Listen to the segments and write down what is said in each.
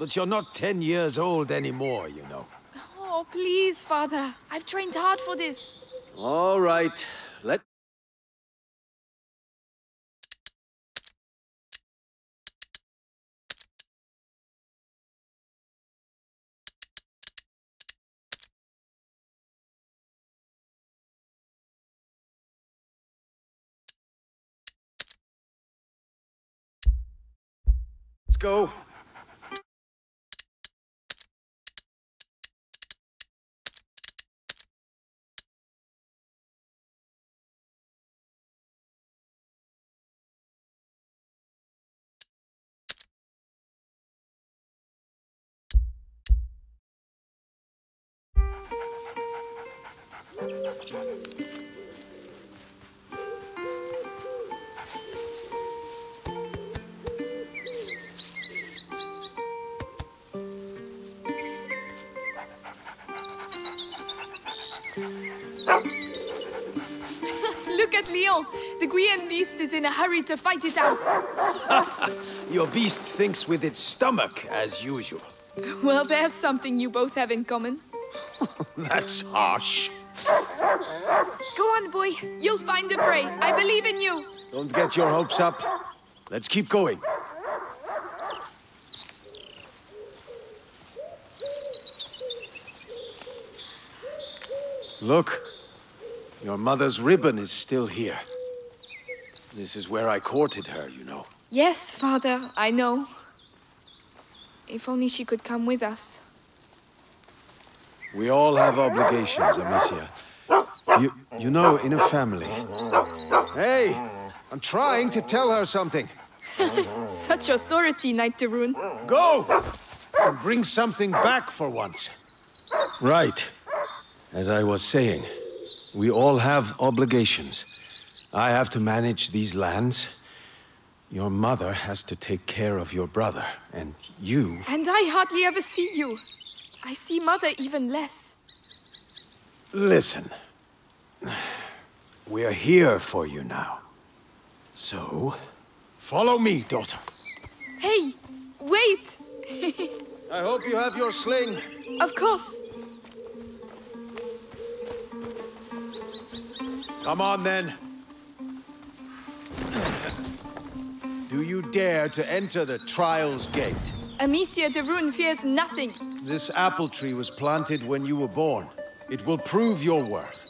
But you're not ten years old anymore, you know. Oh, please, father. I've trained hard for this. All right. Let... Let's go. Look at Leon. The Guyenne beast is in a hurry to fight it out. Your beast thinks with its stomach, as usual. Well, there's something you both have in common. That's harsh. Boy. You'll find the prey. I believe in you. Don't get your hopes up. Let's keep going. Look, your mother's ribbon is still here. This is where I courted her, you know. Yes, father, I know. If only she could come with us. We all have obligations, Amicia. You, you know, in a family. Hey, I'm trying to tell her something. Such authority, Knight de Rune. Go! And bring something back for once. Right. As I was saying, we all have obligations. I have to manage these lands. Your mother has to take care of your brother. And you... And I hardly ever see you. I see Mother even less. Listen. We're here for you now. So, follow me, daughter. Hey, wait! I hope you have your sling. Of course. Come on, then. Do you dare to enter the Trials Gate? Amicia de Rune fears nothing. This apple tree was planted when you were born. It will prove your worth.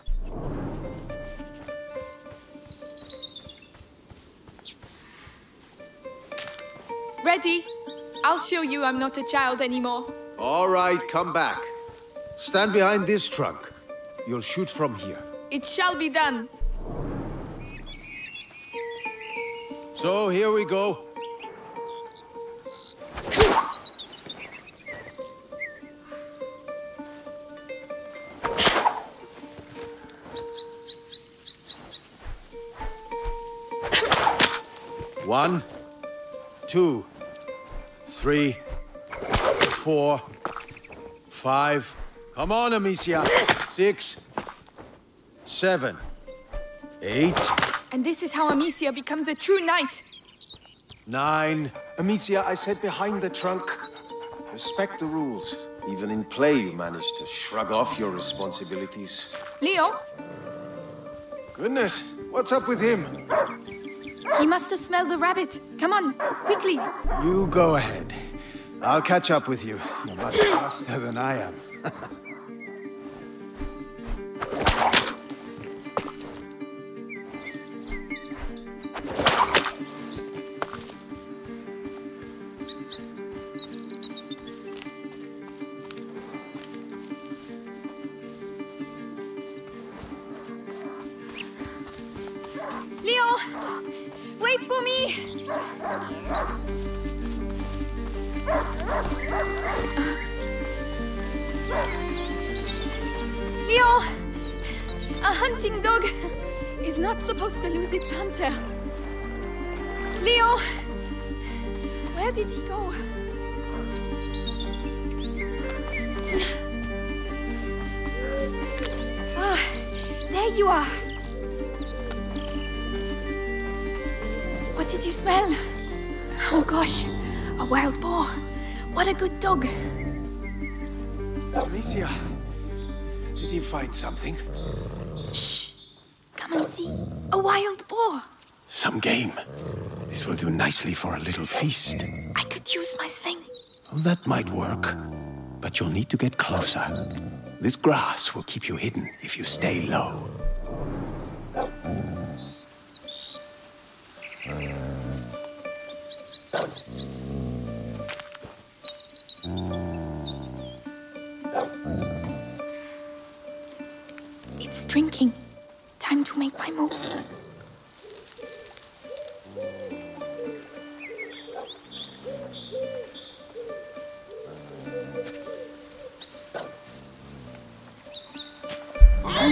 Ready? I'll show you I'm not a child anymore. All right, come back. Stand behind this trunk. You'll shoot from here. It shall be done. So, here we go. One, two, three, four, five. Come on, Amicia. Six, seven, eight, And this is how Amicia becomes a true knight. nine. Amicia, I said behind the trunk. Respect the rules. Even in play, you managed to shrug off your responsibilities. Leo? Goodness, what's up with him? He must have smelled the rabbit. Come on, quickly. You go ahead. I'll catch up with you. You're much faster than I am. Hunting dog is not supposed to lose its hunter. Leo! Where did he go? Ah, there you are. What did you smell? Oh gosh, a wild boar. What a good dog. Amicia, did you find something? Come and see. A wild boar. Some game. This will do nicely for a little feast. I could use my sling. That might work, but you'll need to get closer. This grass will keep you hidden if you stay low.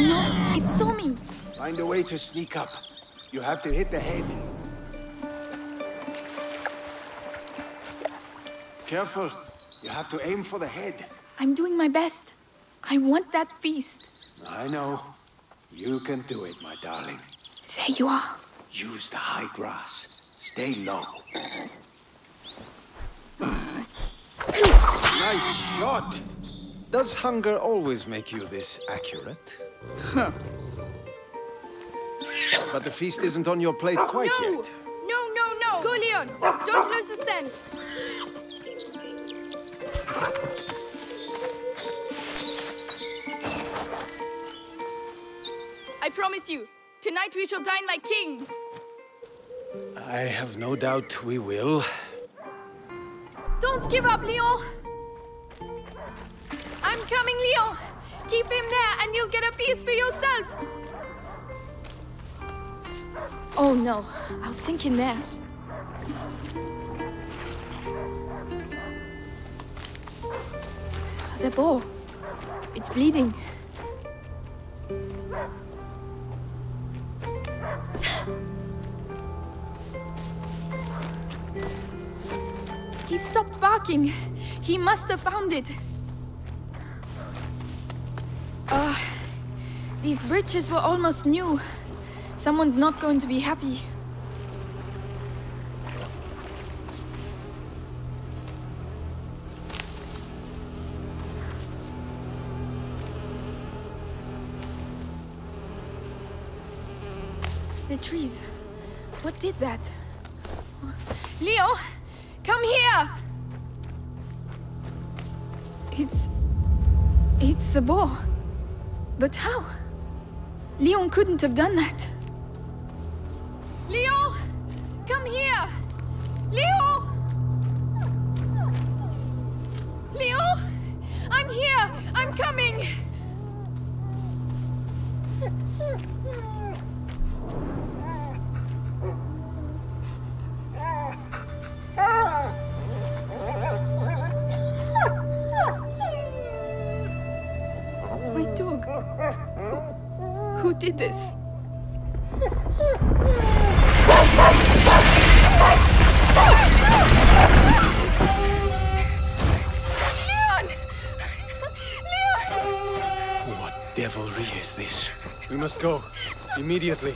Oh no, it saw me. Find a way to sneak up. You have to hit the head. Careful. You have to aim for the head. I'm doing my best. I want that feast. I know. You can do it, my darling. There you are. Use the high grass. Stay low. nice shot! Does hunger always make you this accurate? Huh. But the feast isn't on your plate oh, quite no! yet. No, no, no! Go, Leon! Don't lose the scent! I promise you, tonight we shall dine like kings! I have no doubt we will. Don't give up, Leon! I'm coming, Leon! Keep him there and you'll get a piece for yourself! Oh no, I'll sink in there. Oh, the boar. It's bleeding. He stopped barking. He must have found it. These bridges were almost new. Someone's not going to be happy. The trees. What did that? Leo, come here! It's... It's the boar. But how? Leon couldn't have done that. Leo! Come here! Leo! Leo! I'm here! I'm coming! Did this? Leon! Leon! What devilry is this? We must go. Immediately.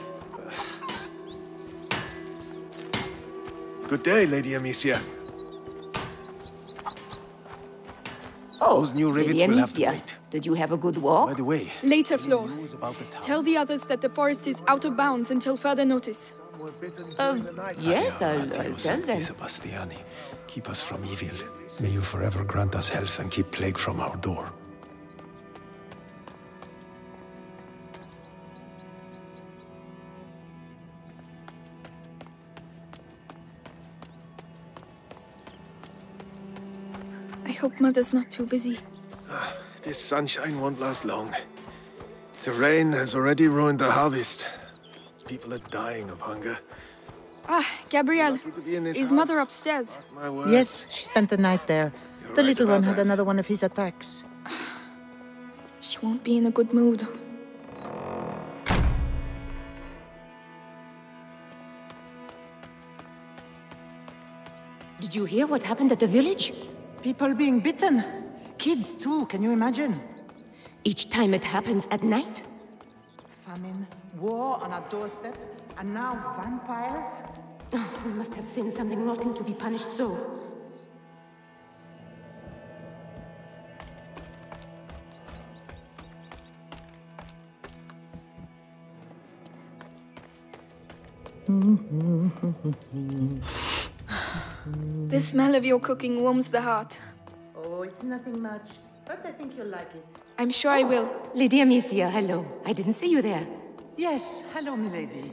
Good day, Lady Amicia. Oh, Those new rivets Lady will have to Amicia, wait. Did you have a good walk? By the way, Later, Flor. the. Tell the others that the forest is out of bounds until further notice. Um, yes, I'll, I'll Adios, tell them. Sebastiani. Keep us from evil. May you forever grant us health and keep plague from our door. Hope Mother's not too busy. This sunshine won't last long. The rain has already ruined the harvest. People are dying of hunger. Ah, Gabrielle. Lucky to be in this Is house. Mother upstairs? My word. Yes, she spent the night there. You're the right little about one had that. another one of his attacks. She won't be in a good mood. Did you hear what happened at the village? People being bitten. Kids, too, can you imagine? Each time it happens at night? Famine, war on our doorstep, and now vampires? Oh, we must have seen something rotten to be punished so. The smell of your cooking warms the heart. Oh, it's nothing much, but I think you'll like it. I'm sure I will. Lady Amicia, hello. I didn't see you there. Yes, hello, milady.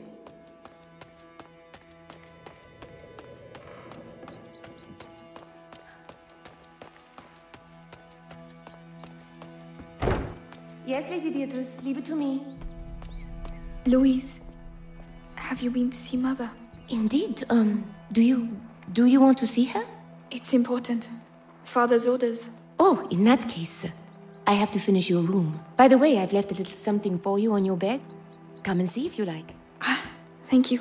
Yes, Lady Beatrice, leave it to me. Louise, have you been to see Mother? Indeed, um, do you... do you want to see her? It's important. Father's orders. Oh, in that case, I have to finish your room. By the way, I've left a little something for you on your bed. Come and see if you like. Ah, thank you.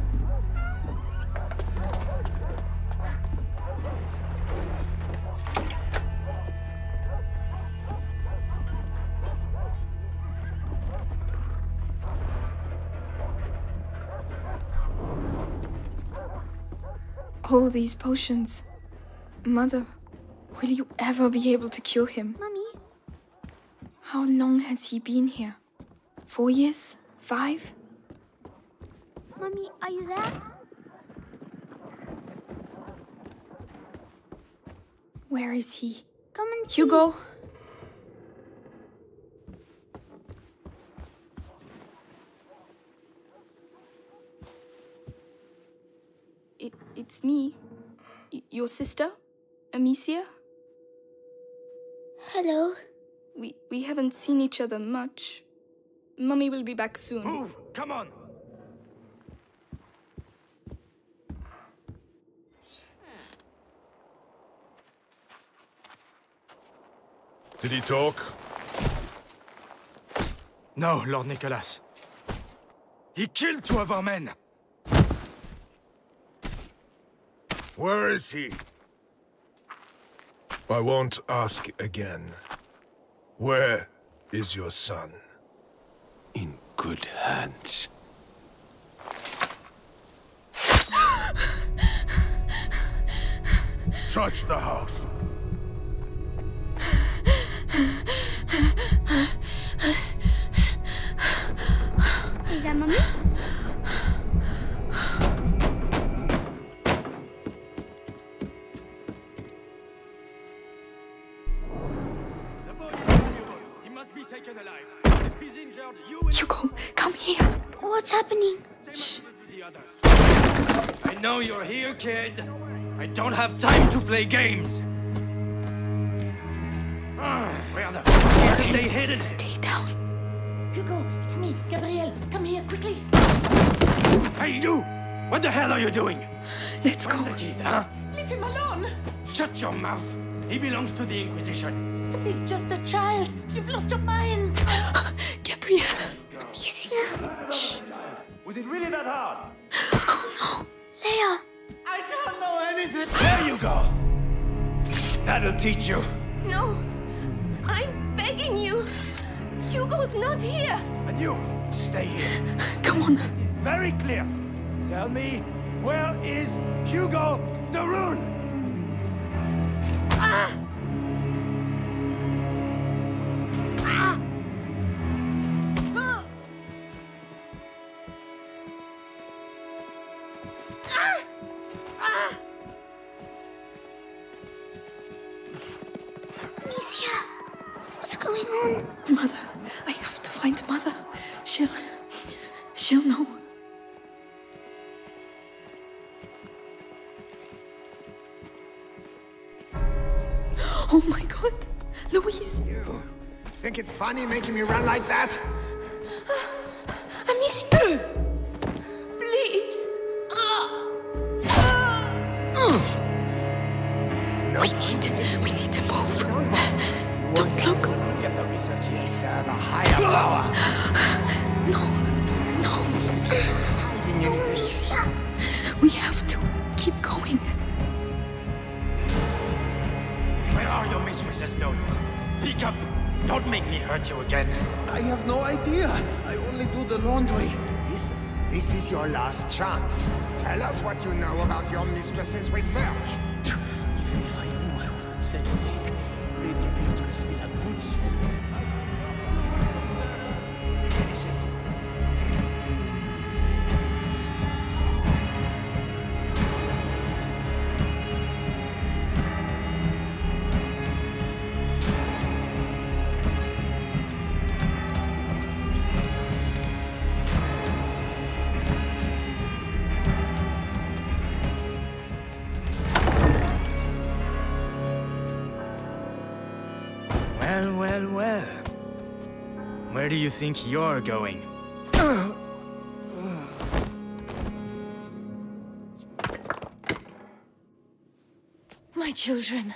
All these potions. Mother, will you ever be able to cure him? Mummy, How long has he been here? Four years? Five? Mummy, are you there? Where is he? Come and see. Hugo? It, it's me. Y- your sister? Amicia? Hello. We, we haven't seen each other much. Mummy will be back soon. Move! Come on! Did he talk? No, Lord Nicholas. He killed two of our men! Where is he? I won't ask again. Where is your son? In good hands. Touch the house. Is that mommy? What's happening? same with the others. I know you're here, kid. I don't have time to play games. Ah, Where the fuck is it they hid it? Stay down. Hugo, it's me, Gabriel. Come here, quickly. Hey, you! What the hell are you doing? Let's go. The kid, huh? Leave him alone. Shut your mouth. He belongs to the Inquisition. But he's just a child. You've lost your mind. Gabrielle. Amicia? Was it really that hard? Oh no! Leia? I don't know anything. There you go. That'll teach you. No. I'm begging you. Hugo's not here. And you, stay here. Come on. It's Very clear. Tell me, where is Hugo de Rune? Amicia? Oh my god. Louise. You think it's funny making me run like that? Well, well. Where do you think you're going? My children.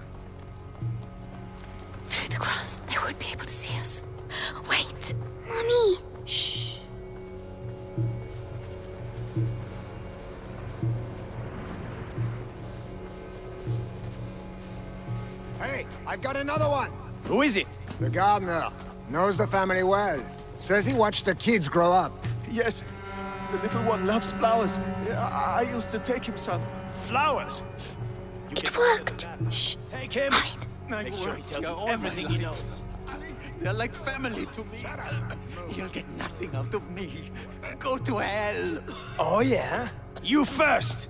Through they won't be able to see us. Wait. Mommy. Shh. Hey, I've got another one. Who is it? The gardener knows the family well. Says he watched the kids grow up. Yes, the little one loves flowers. I, I used to take him some. Flowers. It worked. Shh. Take him. Hide. Make sure he tells you everything he knows. They're like family to me. You'll get nothing out of me. Go to hell. Oh, yeah? You first!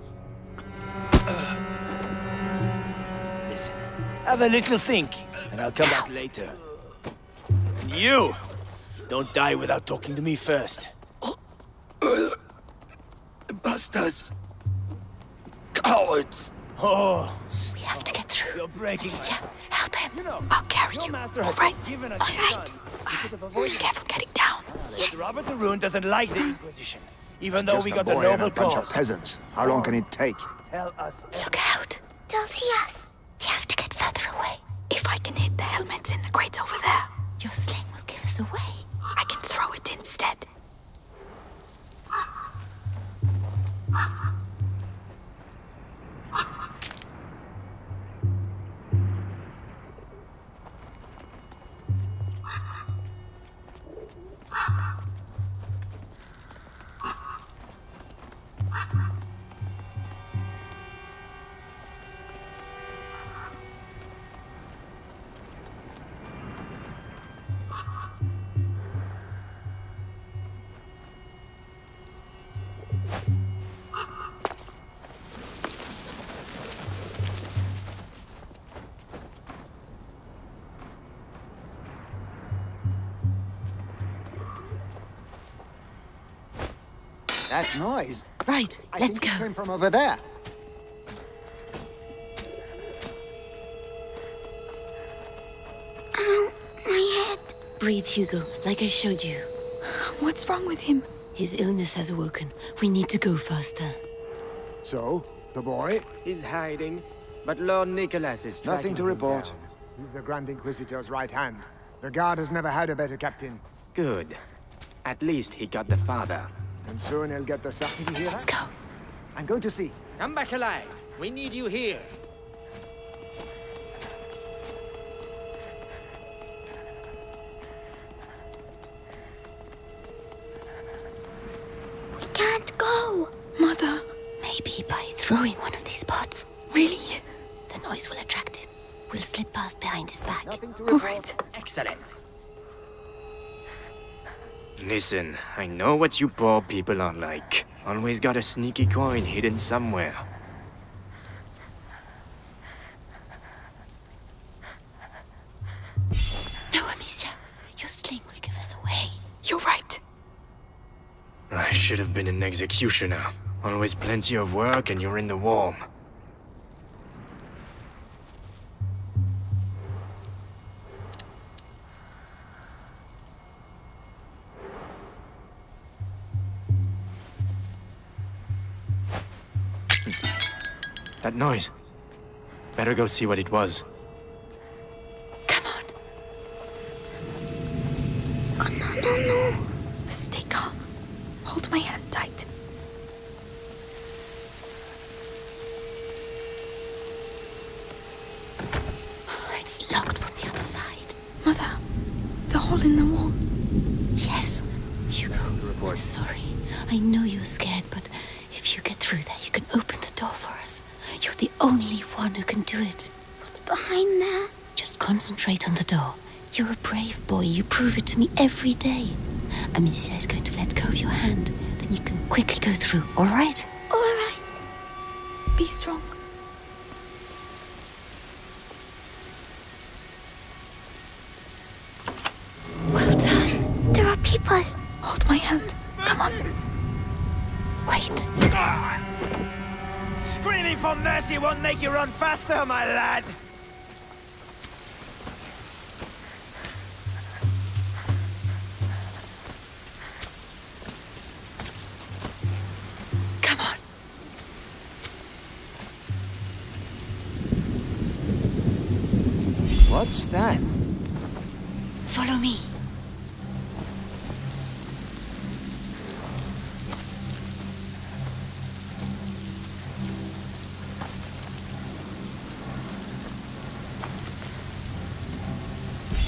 Listen, have a little think, and I'll come back later. And you! Don't die without talking to me first. Bastards. cowards! Oh, We have to get through. you're breaking my help him. You know, I'll carry you. master All has right. given us All his right. son. We could have Be careful getting down. Yes. Robert de Rune doesn't like the Inquisition, even though we got a boy and noble a bunch cause. of peasants. How long can it take? Tell us Look out. They'll see us. We have to get further away. If I can hit the helmets in the crates over there, your sling will give us away. That noise. Right, I let's think it go. came from over there. My head. Breathe, Hugo, like I showed you. What's wrong with him? His illness has awoken. We need to go faster. So, the boy? He's hiding, but Lord Nicholas is Nothing to report. down. He's the Grand Inquisitor's right hand. The guard has never had a better captain. Good. At least he got the father. And soon he'll get the son. here. Let's go. I'm going to see. Come back alive. We need you here. We can't go. Mother. Maybe by throwing one of these pots. Really? The noise will attract him. We'll slip past behind his back. Nothing to All report. right. Excellent. Listen, I know what you poor people are like. Always got a sneaky coin hidden somewhere. No, Amicia. Your sling will give us away. You're right. I should have been an executioner. Always plenty of work and you're in the warm. That noise. Better go see what it was. To me every day. Amicia is going to let go of your hand. Then you can quickly go through, all right? All right. Be strong. Well done. There are people. Hold my hand. Come on. Wait. Ah. Screaming for mercy won't make you run faster, my lad! What's that? Follow me.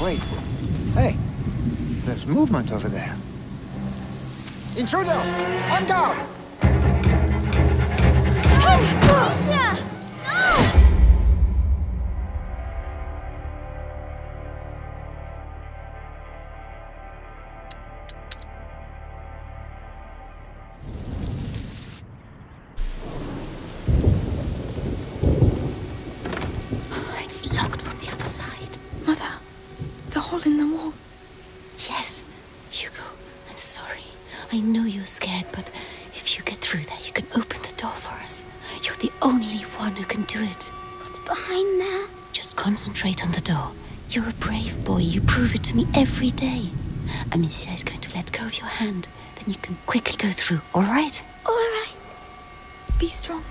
Wait. Hey. There's movement over there. Intruder! On guard! Scared, but if you get through there, you can open the door for us. You're the only one who can do it. What's behind there? Just concentrate on the door. You're a brave boy. You prove it to me every day. Amicia is going to let go of your hand. Then you can quickly go through, all right? All right. Be strong.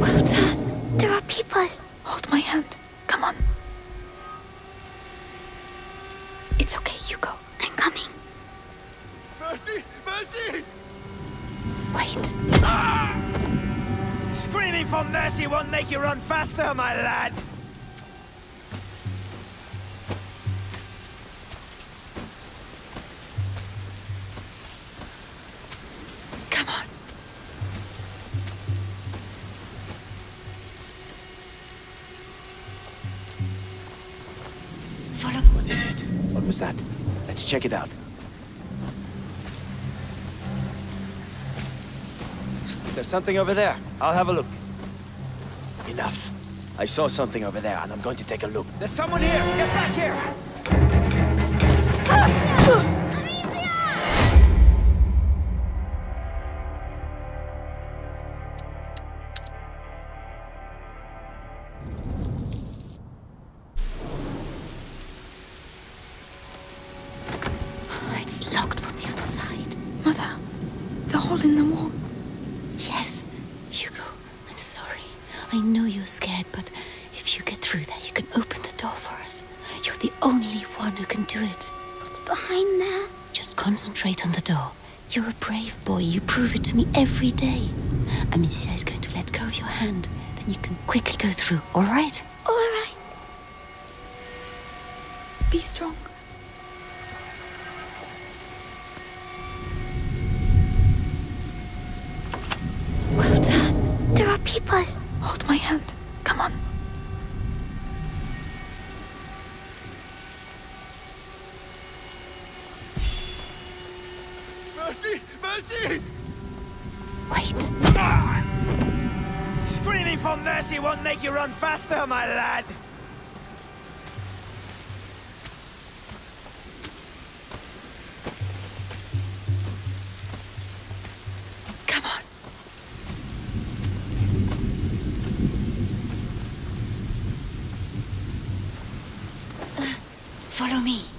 Well done. There are people. Hold my hand. Come on. It's okay, Hugo. I'm coming. Mercy! Mercy! Screaming for mercy won't make you run faster, my lad! Come on. Follow What is it? What was that? Let's check it out. There's something over there. I'll have a look. Enough. I saw something over there, and I'm going to take a look. There's someone here! Get back here! Hand. Then you can quickly go through, all right? All right. Be strong. Well done. There are people. Hold my hand. Come on. Mercy! Mercy! Wait. Ah! Screaming for mercy won't make you run faster, my lad! Come on. Uh, follow me.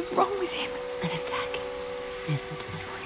Is wrong with him? An attack. Listen to my voice,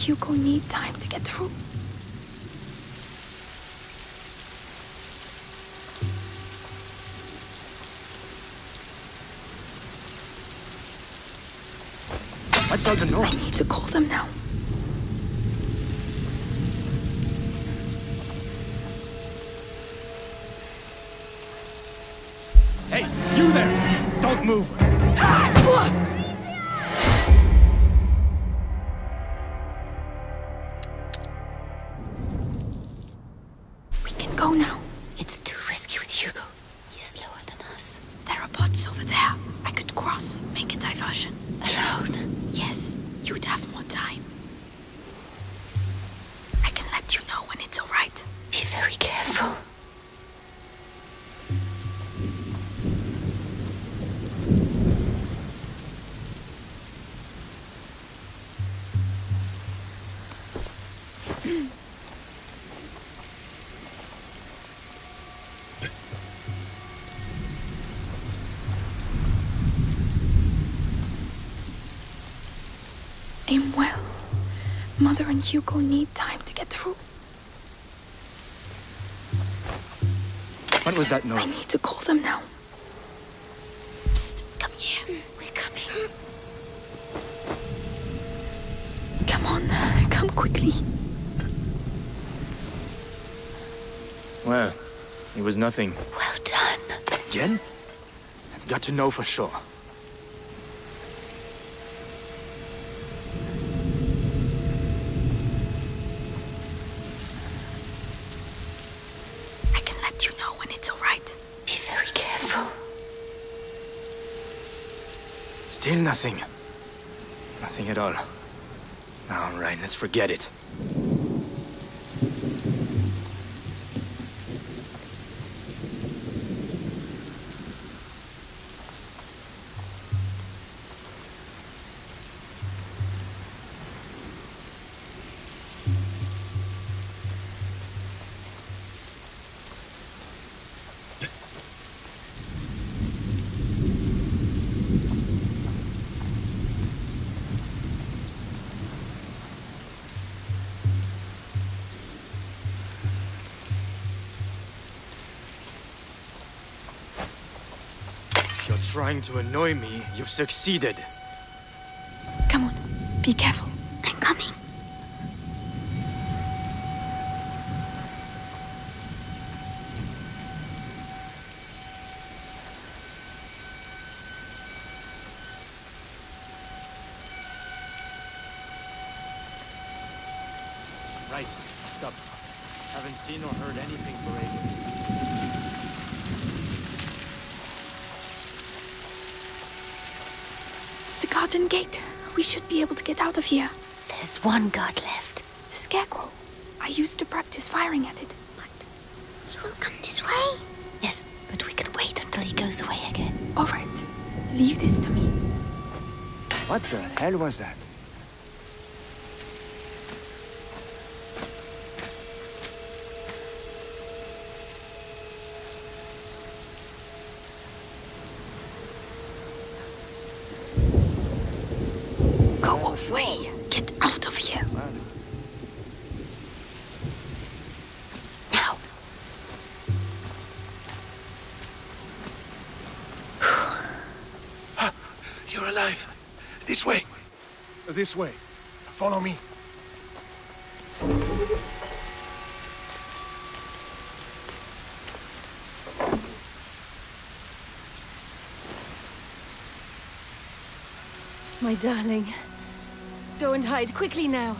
Hugo need time to get through. What's all the I need to call them now. Alone? Yes, you'd have more time. I can let you know when it's alright. Be very careful. And Hugo need time to get through. What was that noise? I need to call them now. Psst, come here. We're coming. Come on, come quickly. Well, it was nothing. Well done. Again? I've got to know for sure. Still nothing. Nothing at all. All right, let's forget it. Trying to annoy me, you've succeeded. Come on, be careful. I'm coming. Right, stop. Haven't seen or heard anything for ages. Garden gate. We should be able to get out of here. There's one guard left. The scarecrow. I used to practice firing at it. But He will come this way. Yes, but we can wait until he goes away again. Alright, leave this to me. What the hell was that? This way. Follow me. My darling. Go and hide quickly now.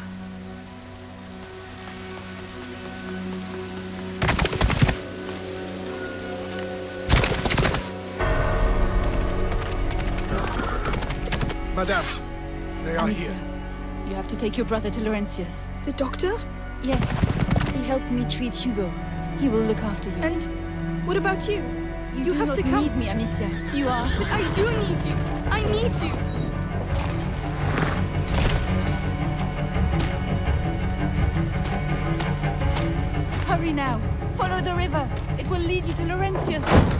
Madame, they are Amicia, here. you have to take your brother to Laurentius. The doctor? Yes, he helped me treat Hugo. He will look after you. And what about you? You, do have not to come. need me, Amicia. You are. But I do need you. I need you. Hurry now. Follow the river. It will lead you to Laurentius.